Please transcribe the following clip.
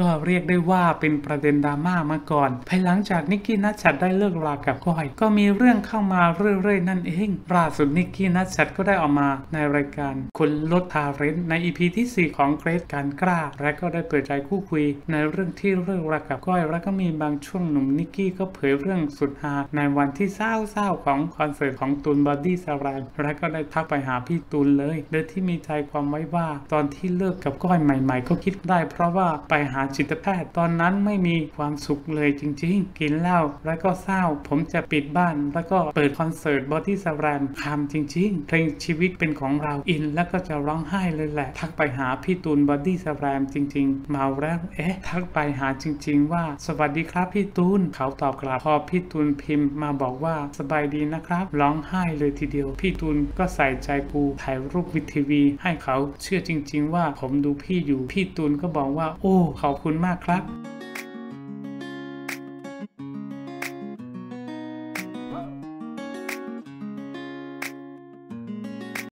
ก็เรียกได้ว่าเป็นประเด็นดราม่ามาก่อน ภายหลังจากนิกกี้ณฉัตรได้เลิกรากับก้อย ก็มีเรื่องเข้ามาเรื่อยๆ นั่นเองล่าสุดนิกกี้ณฉัตรก็ได้ออกมาในรายการคนลดทาเรนใน EP ที่ 4 ของเกรซกาญจน์เกล้า และก็ได้เปิดใจคู่คุย ในเรื่องที่เลิกรากับก้อย แล้วก็มีบางช่วงหนุ่มนิกกี้ก็เผยเรื่องสุดฮาในวันที่เศร้าๆของคอนเสิร์ตของตูนบอดี้สแลมและก็ได้ทักไปหาพี่ตูนเลย โดยที่มีใจความไว้ว่า ตอนที่เลิกกับก้อยใหม่ ๆ ก็คิดได้ เพราะว่าไปหาจิตแพทย์ ตอนนั้นไม่มีความสุขเลยจริง ๆ กินเหล้าแล้วก็เศร้า ผมจะปิดบ้าน แล้วก็เปิดคอนเสิร์ตบอดี้สแลมทำจริง ๆ เพลงชีวิตเป็นของเราอิน แล้วก็จะร้องไห้เลยแหละ ทักไปหาพี่ตูนบอดี้สแลมจริง ๆ เมาแล้วเอ๊ะ ทักไปหาจริง ๆ ว่า สวัสดีครับพี่ตูนเขาตอบกลับพอพี่ตูนพิมพ์มาบอกว่าสบายดีนะครับร้องไห้เลยทีเดียว พี่ตูนก็ใส่ใจกูถ่ายรูปวิทีวี ให้เขาเชื่อจริง ๆ ว่าผมดูพี่อยู่พี่ตูนก็บอกว่า โอ้ขอบคุณมากครับ